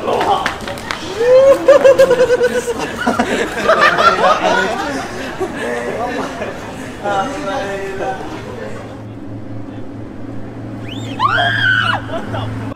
Aloha! But like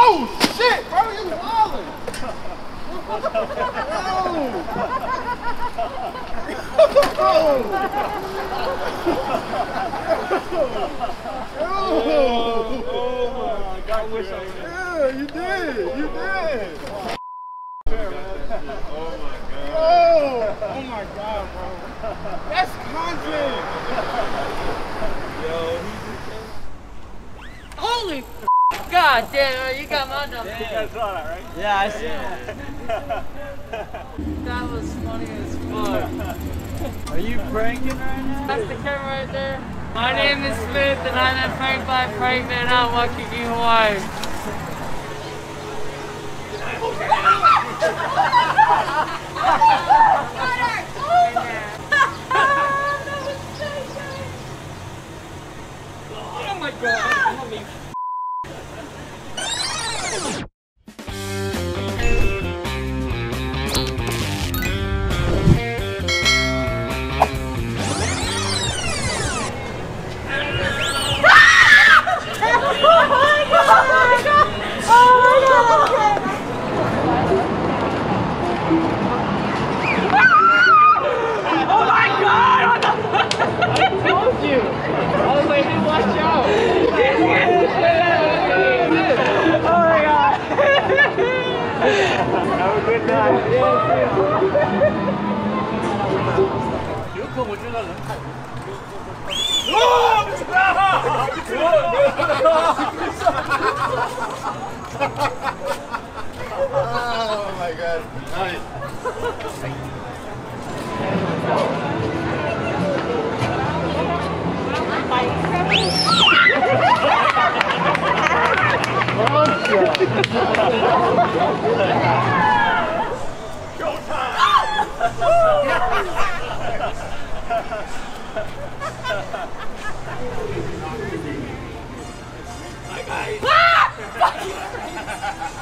Oh shit, bro, you wildin'. Oh my god, I wish I would Yeah, you did, you did. Oh my god. Oh, oh my god, bro. That's content. Yo, he just Holy God damn, you got my number. You guys saw that, right? Yeah, I see it. That was funny as fuck. Are you pranking right now? That's the camera right there. My name is Smith and I'm a prank by Prank Man out in Waikiki, Hawaii. Oh my god.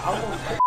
Oh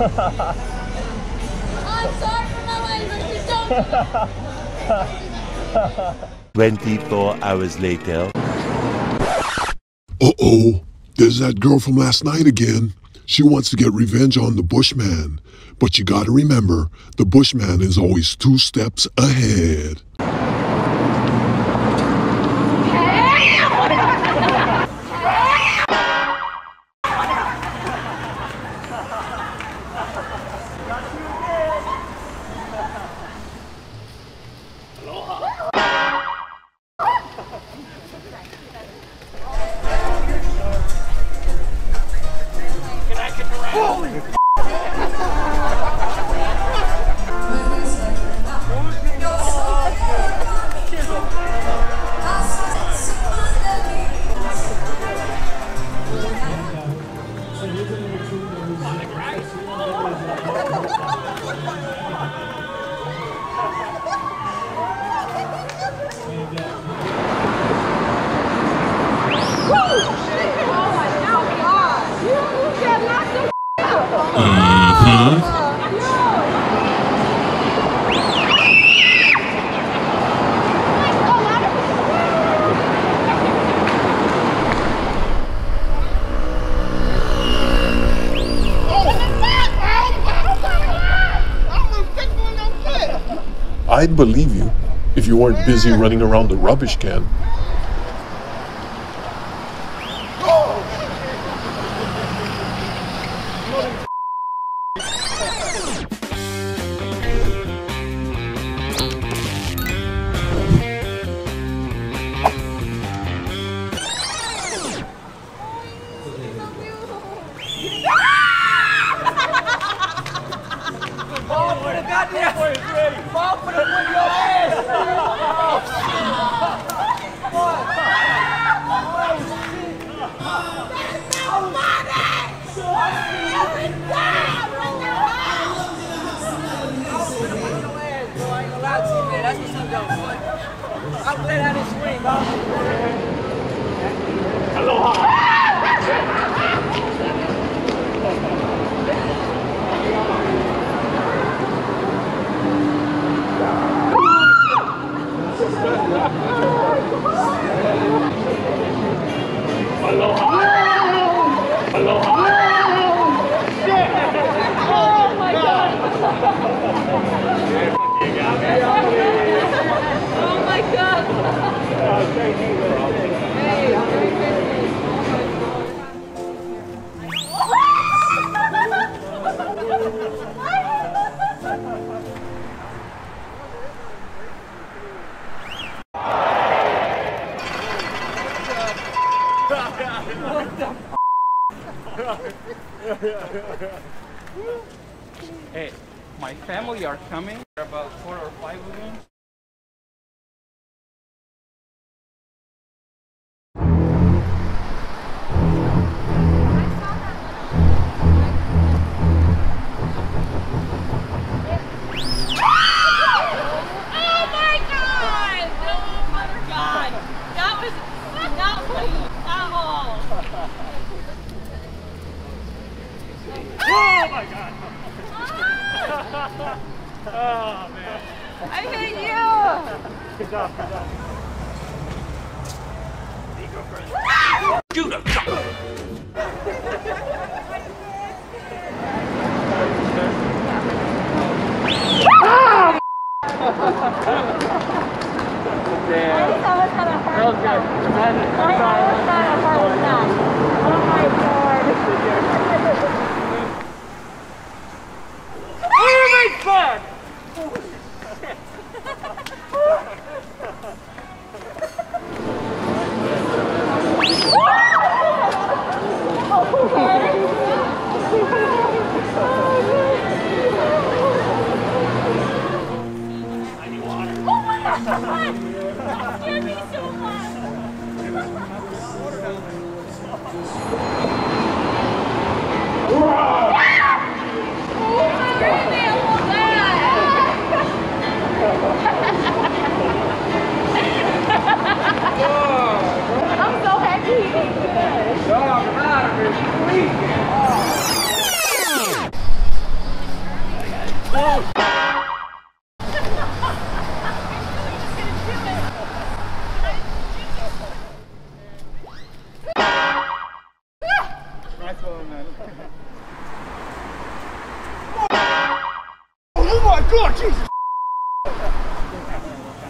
I'm sorry for my language. Don't 24 hours later. Uh oh, there's that girl from last night again. She wants to get revenge on the Bushman. But you gotta remember, the Bushman is always two steps ahead. I'd believe you if you weren't busy running around the rubbish can. Oh goddamn 감사합니다. Coming. There are about four or five of them. Oh man. I hate you! Good job, good job. That was good. I almost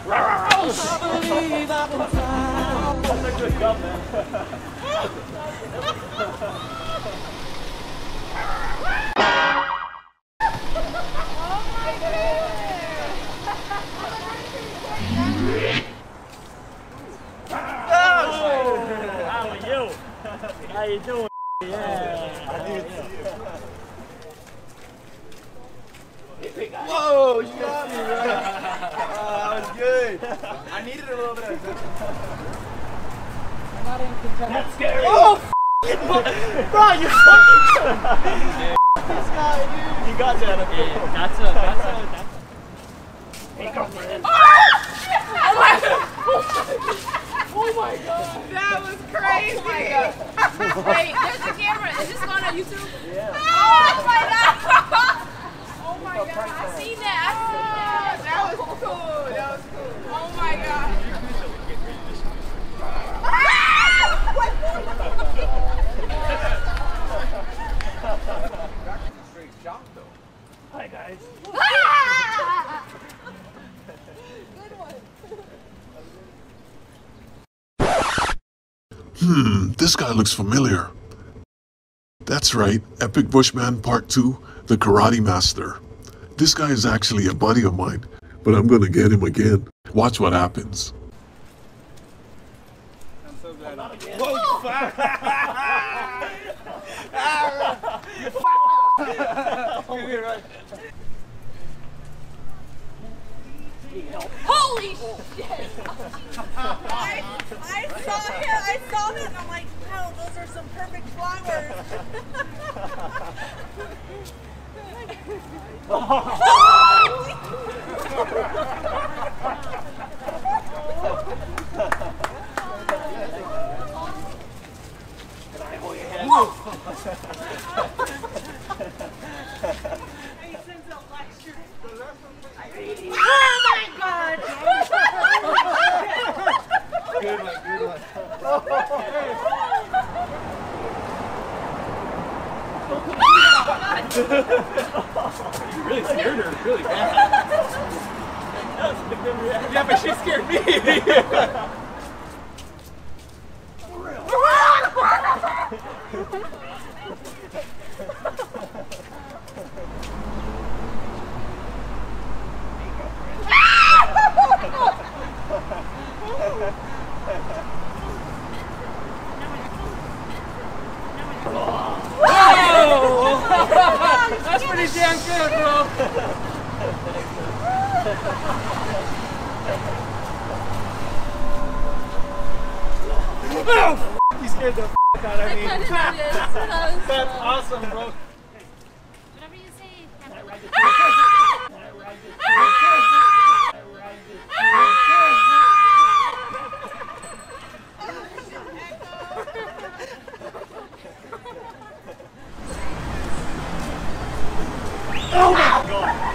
That's a good job, man. How are you? How you doing? Yeah. Whoa, she got me, bro. Oh, that was good. I needed a little bit of I'm not in contention. That's scary. Oh, f***ing bro, you fucking. this guy, dude. You got that. Yeah, that's a. That's a. That's a. Ah, oh, hey, girlfriend. That was crazy! Oh my god. Wait, there's the camera. Is this going on YouTube? Yeah. Oh my god! Oh god, I seen that. I seen that. That was cool. That was cool. Oh my god. Hi, guys. Good one. Hmm, this guy looks familiar. That's right, Epic Bushman Part 2, The Karate Master. This guy is actually a buddy of mine, but I'm gonna get him again. Watch what happens. I'm so glad. I'm Whoa! Holy shit! I, I saw him, I saw them, I'm like, wow, those are some perfect flowers. oh.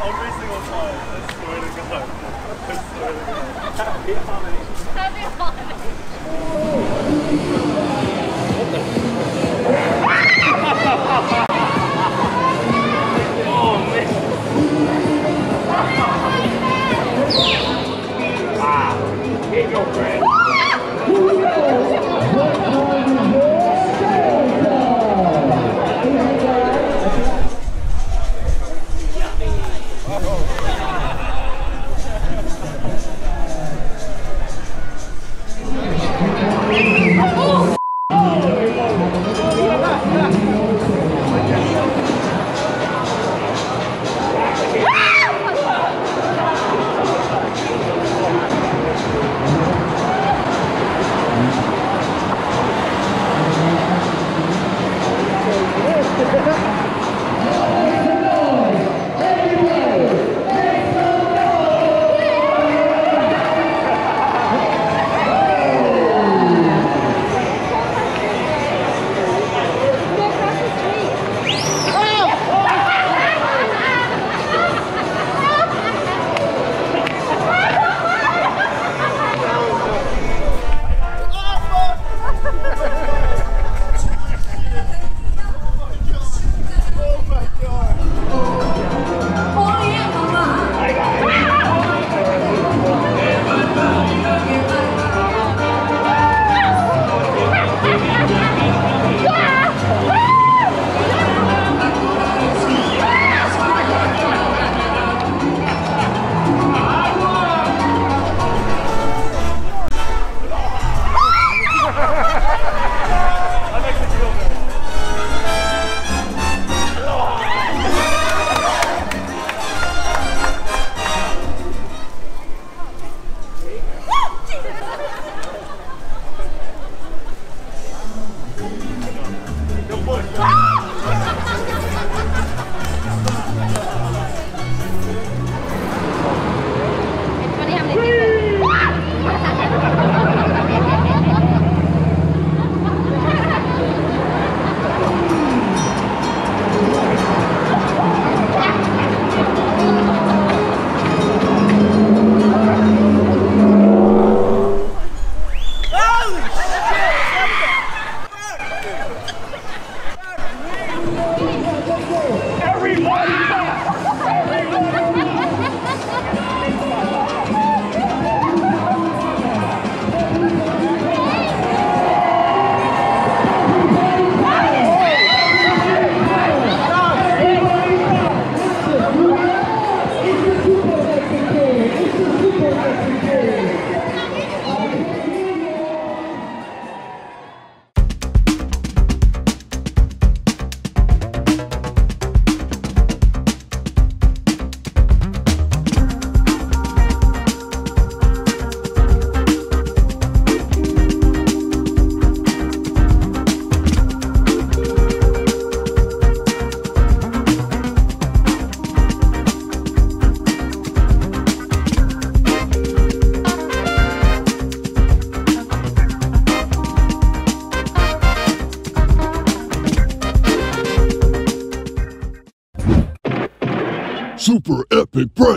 Every single time. I swear to God. I swear to God. Happy holidays. Happy holidays.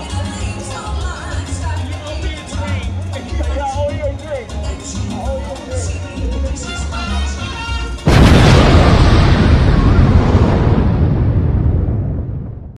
Yeah, all your drink. All your drink.